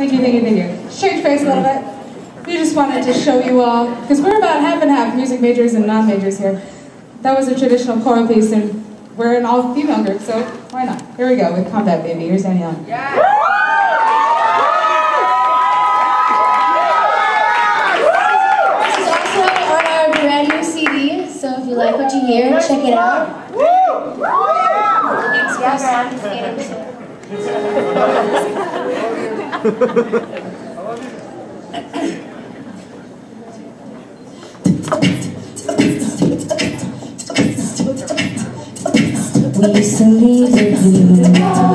Thank you, thank you, thank you. Change pace a little bit. We just wanted to show you all, because we're about half and half music majors and non-majors here. That was a traditional choral piece, and we're an all-female group, so why not? Here we go with Combat Baby. Here's Danielle. Yeah. This is also on our value CD. So if you like what you hear, check it out. Woo! Oh yeah! We used to leave the blue